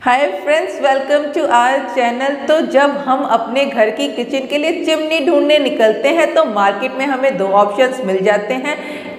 Hi friends welcome to our channel तो जब हम अपने घर की किचन के लिए चिमनी ढूँढने निकलते हैं तो मार्केट में हमें दो ऑप्शंस मिल जाते हैं।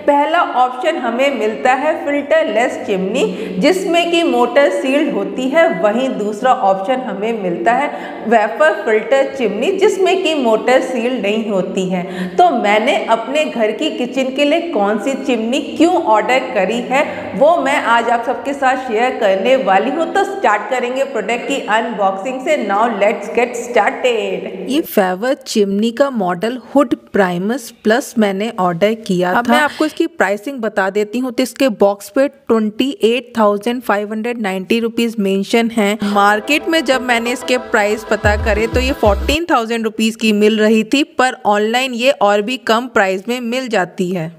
पहला ऑप्शन हमें मिलता है फ़िल्टर लेस चिमनी जिसमें कि मोटर सील्ड होती है। वहीं दूसरा ऑप्शन हमें मिलता है वेपर फ़िल्टर चिमनी जिसमें कि मोटर सील्ड नहीं होती है। तो मैंने अपने घर की किचन के लिए कौन सी चिमनी क्यों ऑर्डर करी है वो मैं आज आप सबके साथ शेयर करने वाली हूँ। तो स्टार्ट करेंगे प्रोडक्ट की अनबॉक्सिंग से। नाउ लेट्स गेट स्टार्टेड ये फेवर चिमनी का मॉडल हुड प्राइमस प्लस मैंने ऑर्डर किया था। मैं आपको इसकी प्राइसिंग बता देती हूँ तो इसके बॉक्स पे twenty eight thousand five hundred ninety rupees mention है। मार्केट में जब मैंने इसके प्राइस पता करे तो ये फोर्टीन थाउज़ेंड रुपीज़ की मिल रही थी, पर ऑनलाइन ये और भी कम प्राइस में मिल जाती है।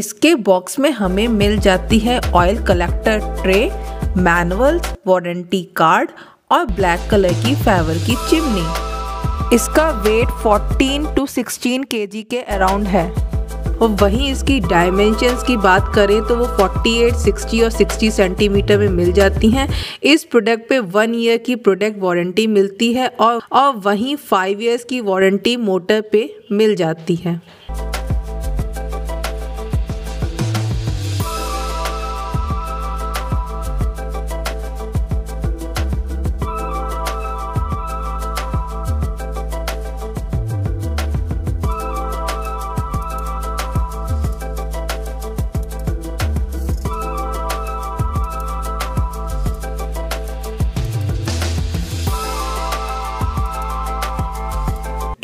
इसके बॉक्स में हमें मिल जाती है oil collector tray manuals warranty card और ब्लैक कलर की फेवर की चिमनी इसका वेट 14 टू 16 केजी के अराउंड है. और वहीं इसकी डायमेंशंस की बात करें तो वो 48, 60 और 60 सेंटीमीटर में मिल जाती हैं। इस प्रोडक्ट पे वन ईयर की प्रोडक्ट वारंटी मिलती है और और वहीं फाइव ईयर्स की वारंटी मोटर पे मिल जाती है।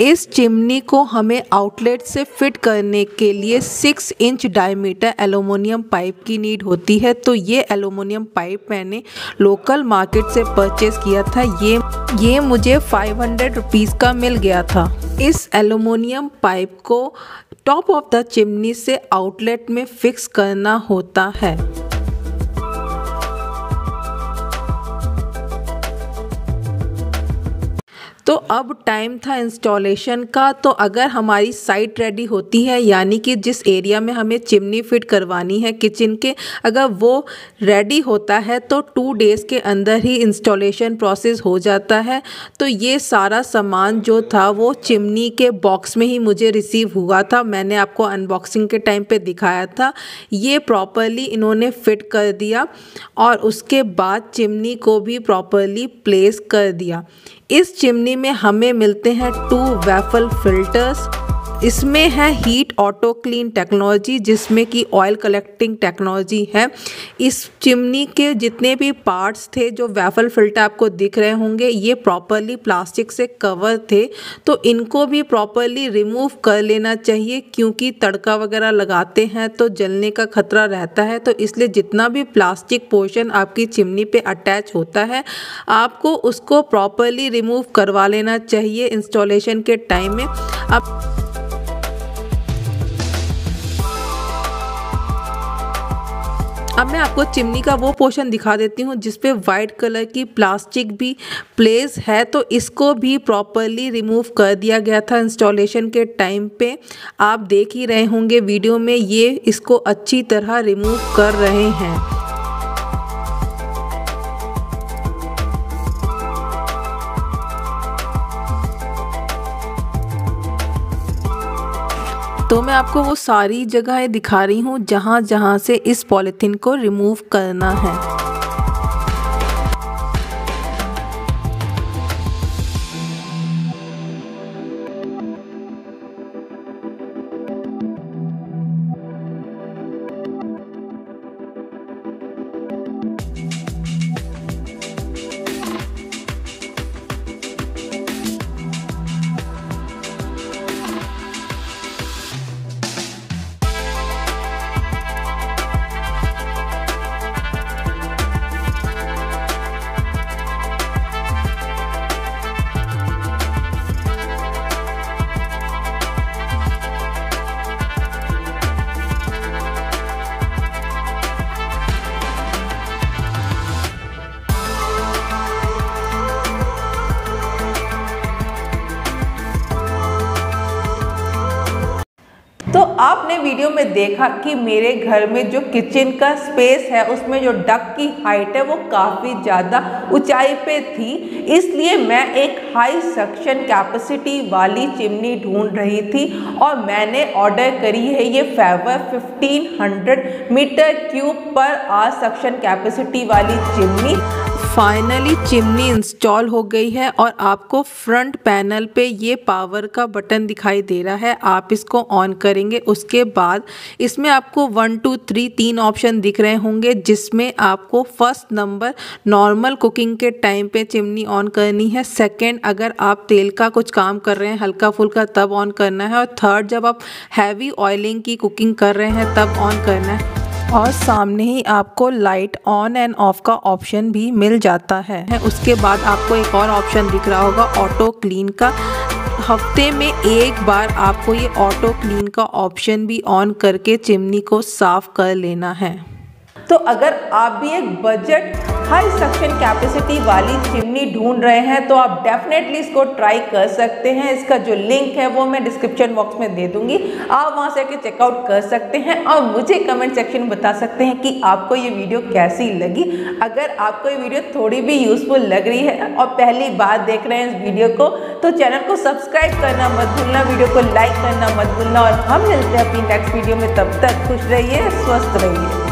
इस चिमनी को हमें आउटलेट से फिट करने के लिए six inch diameter aluminium pipe की नीड होती है। तो ये एलुमिनियम पाइप मैंने लोकल मार्केट से परचेज़ किया था। ये ये मुझे फाइव हंड्रेड रुपीज़ का मिल गया था। इस एलुमिनियम पाइप को टॉप ऑफ़ द चिमनी से आउटलेट में फिक्स करना होता है। तो अब टाइम था इंस्टॉलेशन का तो अगर हमारी साइट रेडी होती है, यानी कि जिस एरिया में हमें चिमनी फिट करवानी है किचन के, अगर वो रेडी होता है तो टू डेज़ के अंदर ही इंस्टॉलेशन प्रोसेस हो जाता है। तो ये सारा सामान जो था, वो चिमनी के बॉक्स में ही मुझे रिसीव हुआ था। मैंने आपको अनबॉक्सिंग के टाइम पे दिखाया था। ये प्रॉपरली इन्होंने फिट कर दिया और उसके बाद चिमनी को भी प्रॉपरली प्लेस कर दिया। इस चिमनी में हमें मिलते हैं टू वेफल फिल्टर्स इसमें है हीट ऑटो क्लीन टेक्नोलॉजी जिसमें कि ऑयल कलेक्टिंग टेक्नोलॉजी है। इस चिमनी के जितने भी पार्ट्स थे, जो वेफल फ़िल्टर आपको दिख रहे होंगे, ये प्रॉपरली प्लास्टिक से कवर थे। तो इनको भी प्रॉपरली रिमूव कर लेना चाहिए, क्योंकि तड़का वगैरह लगाते हैं तो जलने का खतरा रहता है। तो इसलिए जितना भी प्लास्टिक पोर्शन आपकी चिमनी पे अटैच होता है, आपको उसको प्रॉपरली रिमूव करवा लेना चाहिए इंस्टॉलेशन के टाइम में। अब अब मैं आपको चिमनी का वो पोर्शन दिखा देती हूँ, जिसपे व्हाइट कलर की प्लास्टिक भी प्लेस है तो इसको भी प्रॉपरली रिमूव कर दिया गया था इंस्टॉलेशन के टाइम पे। आप देख ही रहे होंगे वीडियो में ये इसको अच्छी तरह रिमूव कर रहे हैं। तो मैं आपको वो सारी जगहें दिखा रही हूँ जहाँ जहाँ से इस पॉलीथीन को रिमूव करना है। वीडियो में देखा कि मेरे घर में जो किचन का स्पेस है, उसमें जो डक की हाइट है, वो काफ़ी ज़्यादा ऊंचाई पे थी। इसलिए मैं एक हाई सक्शन कैपेसिटी वाली चिमनी ढूंढ रही थी और मैंने ऑर्डर करी है ये फेवर 1500 मीटर क्यूब पर आ सक्शन कैपेसिटी वाली चिमनी फाइनली चिमनी इंस्टॉल हो गई है और आपको फ्रंट पैनल पे ये पावर का बटन दिखाई दे रहा है। आप इसको ऑन करेंगे, उसके बाद इसमें आपको वन टू थ्री तीन ऑप्शन दिख रहे होंगे, जिसमें आपको फ़र्स्ट नंबर नॉर्मल कुकिंग के टाइम पे चिमनी ऑन करनी है। सेकंड अगर आप तेल का कुछ काम कर रहे हैं, हल्का फुल्का तब ऑन करना है और थर्ड जब आप हैवी ऑयलिंग की कुकिंग कर रहे हैं, तब ऑन करना है। और सामने ही आपको लाइट ऑन एंड ऑफ़ का ऑप्शन भी मिल जाता है। उसके बाद आपको एक और ऑप्शन दिख रहा होगा ऑटो क्लीन का। हफ़्ते में एक बार आपको ये ऑटो क्लीन का ऑप्शन भी ऑन करके चिमनी को साफ़ कर लेना है। तो अगर आप भी एक बजट हाई सक्शन कैपेसिटी वाली चिमनी ढूंढ रहे हैं तो आप डेफिनेटली इसको ट्राई कर सकते हैं। इसका जो लिंक है, वो मैं डिस्क्रिप्शन बॉक्स में दे दूँगी। आप वहाँ से आके चेकआउट कर सकते हैं और मुझे कमेंट सेक्शन में बता सकते हैं कि आपको ये वीडियो कैसी लगी। अगर आपको ये वीडियो थोड़ी भी यूजफुल लग रही है और पहली बार देख रहे हैं इस वीडियो को तो चैनल को सब्सक्राइब करना मत भूलना वीडियो को लाइक करना मत भूलना और हम मिलते हैं अपनी नेक्स्ट वीडियो में। तब तक खुश रहिए, स्वस्थ रहिए।